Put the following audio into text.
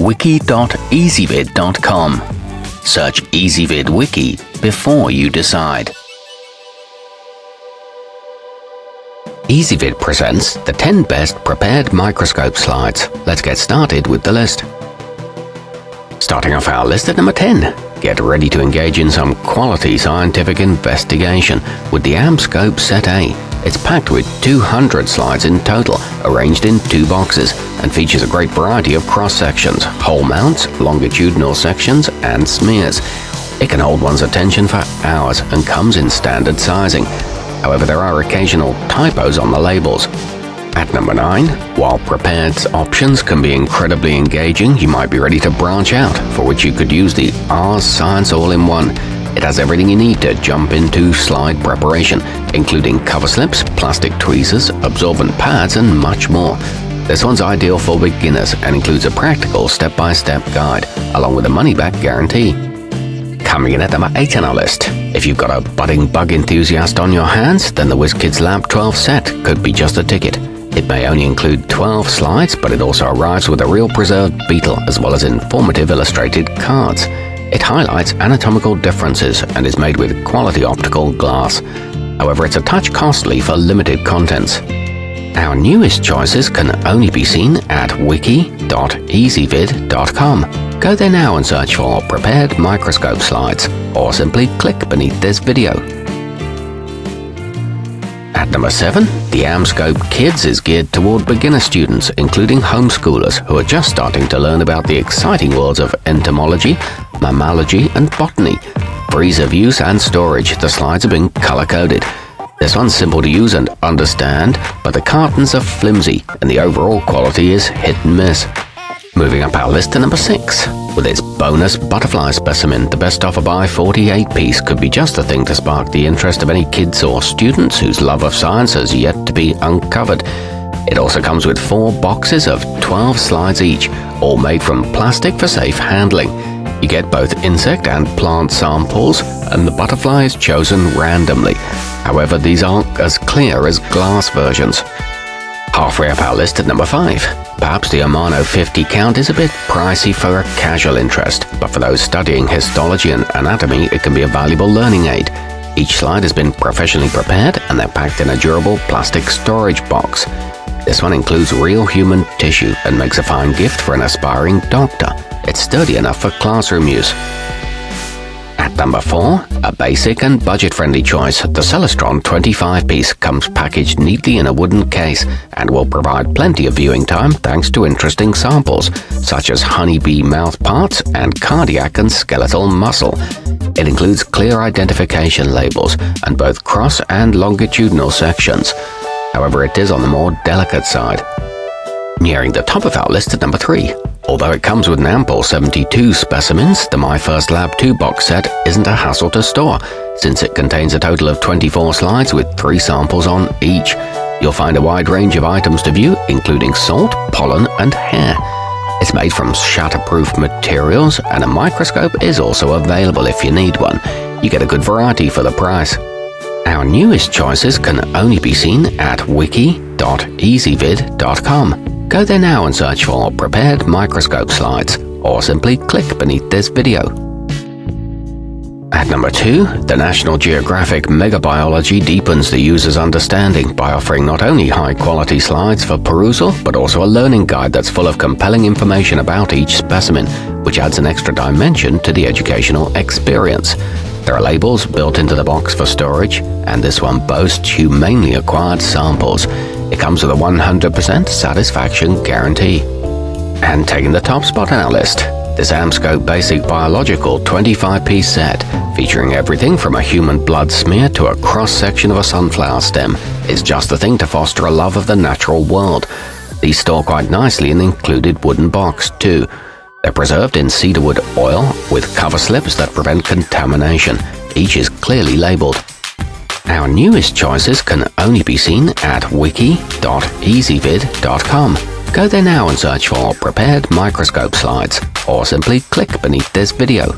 wiki.ezvid.com. Search Ezvid Wiki before you decide. Ezvid presents the 10 best prepared microscope slides. Let's get started with the list. Starting off our list at number 10, get ready to engage in some quality scientific investigation with the AmScope Set A. It's packed with 200 slides in total, arranged in two boxes, and features a great variety of cross sections, whole mounts, longitudinal sections, and smears. It can hold one's attention for hours and comes in standard sizing. However, there are occasional typos on the labels. At number 9, while prepared options can be incredibly engaging, you might be ready to branch out, for which you could use the RS Science All-in-One. It has everything you need to jump into slide preparation, including cover slips, plastic tweezers, absorbent pads, and much more. This one's ideal for beginners and includes a practical step-by-step guide, along with a money-back guarantee. Coming in at number 8 on our list. If you've got a budding bug enthusiast on your hands, then the WhizKidsLab 12 set could be just a ticket. It may only include 12 slides, but it also arrives with a real preserved beetle as well as informative illustrated cards. It highlights anatomical differences and is made with quality optical glass. However, it's a touch costly for limited contents. Our newest choices can only be seen at wiki.ezvid.com. Go there now and search for prepared microscope slides, or simply click beneath this video. At number 7, the AmScope Kids is geared toward beginner students, including homeschoolers who are just starting to learn about the exciting worlds of entomology, mammalogy, and botany. For ease of use and storage, the slides have been color-coded. This one's simple to use and understand, but the cartons are flimsy and the overall quality is hit and miss. Moving up our list to number 6. With its bonus butterfly specimen, the BestOfferBuy 48 piece could be just the thing to spark the interest of any kids or students whose love of science has yet to be uncovered. It also comes with four boxes of 12 slides each, all made from plastic for safe handling. You get both insect and plant samples, and the butterfly is chosen randomly. However, these aren't as clear as glass versions. Halfway up our list at number 5. Perhaps the Omano 50 count is a bit pricey for a casual interest, but for those studying histology and anatomy, it can be a valuable learning aid. Each slide has been professionally prepared and they're packed in a durable plastic storage box. This one includes real human tissue and makes a fine gift for an aspiring doctor. It's sturdy enough for classroom use. At number 4, a basic and budget-friendly choice, the Celestron 25-piece comes packaged neatly in a wooden case and will provide plenty of viewing time thanks to interesting samples, such as honeybee mouth parts and cardiac and skeletal muscle. It includes clear identification labels and both cross and longitudinal sections. However, it is on the more delicate side. Nearing the top of our list at number 3, Although it comes with an ample 72 specimens, the My First Lab 2 box set isn't a hassle to store, since it contains a total of 24 slides with 3 samples on each. You'll find a wide range of items to view, including salt, pollen, and hair. It's made from shatterproof materials, and a microscope is also available if you need one. You get a good variety for the price. Our newest choices can only be seen at wiki.ezvid.com. Go there now and search for prepared microscope slides, or simply click beneath this video. At number 2, the National Geographic Megabiology deepens the user's understanding by offering not only high-quality slides for perusal, but also a learning guide that's full of compelling information about each specimen, which adds an extra dimension to the educational experience. There are labels built into the box for storage, and this one boasts humanely acquired samples. It comes with a 100% satisfaction guarantee. And taking the top spot on our list, this AmScope Basic Biological 25-piece set, featuring everything from a human blood smear to a cross-section of a sunflower stem, is just the thing to foster a love of the natural world. These store quite nicely in the included wooden box, too. They're preserved in cedarwood oil with cover slips that prevent contamination. Each is clearly labeled. Our newest choices can only be seen at wiki.ezvid.com. Go there now and search for prepared microscope slides, or simply click beneath this video.